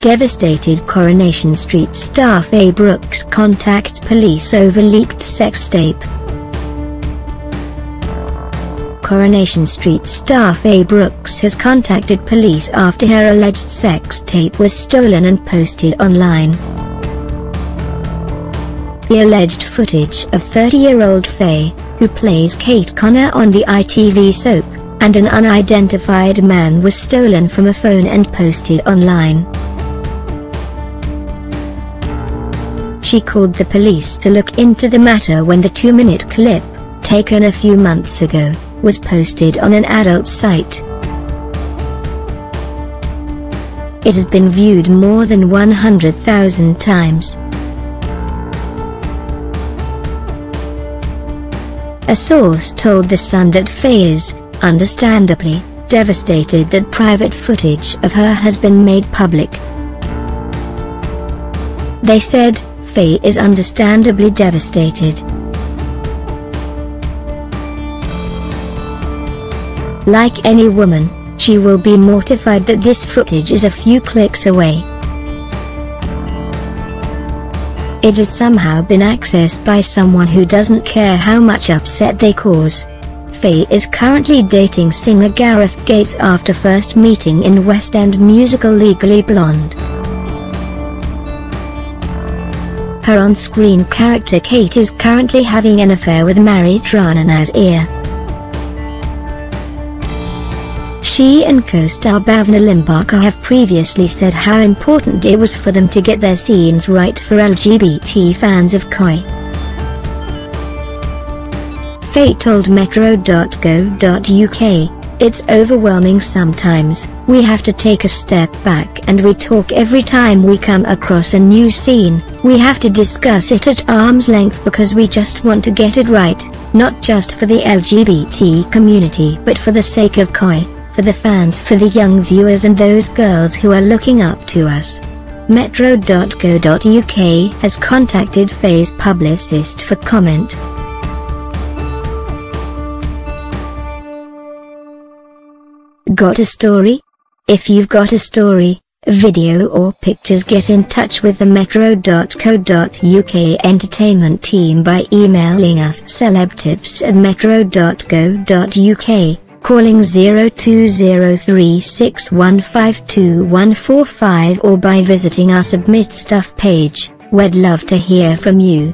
Devastated Coronation Street star Faye Brookes contacts police over leaked sex tape. Coronation Street star Faye Brookes has contacted police after her alleged sex tape was stolen and posted online. The alleged footage of 30-year-old Faye, who plays Kate Connor on the ITV soap, and an unidentified man was stolen from a phone and posted online. She called the police to look into the matter when the two-minute clip, taken a few months ago, was posted on an adult site. It has been viewed more than 100,000 times. A source told The Sun that Faye is, understandably, devastated that private footage of her has been made public. They said, Faye is understandably devastated. Like any woman, she will be mortified that this footage is a few clicks away. It has somehow been accessed by someone who doesn't care how much upset they cause. Faye is currently dating singer Gareth Gates after first meeting in West End musical Legally Blonde. Her on-screen character Kate is currently having an affair with married Rana Nazir. She and co-star Bhavna Limbachia have previously said how important it was for them to get their scenes right for LGBT fans of Koi. Faye told Metro.co.uk, it's overwhelming sometimes, we have to take a step back and we talk every time we come across a new scene, we have to discuss it at arm's length because we just want to get it right, not just for the LGBT community but for the sake of Koi, for the fans for the young viewers and those girls who are looking up to us. Metro.co.uk has contacted Faye's publicist for comment. Got a story? If you've got a story, video or pictures get in touch with the metro.co.uk entertainment team by emailing us celebtips at metro.co.uk, calling 020361522145 or by visiting our submit stuff page, we'd love to hear from you.